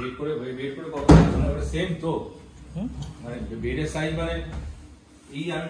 বের করে বের করে কত সেম তো। মানে বেডের সাইজ মানে এই আমি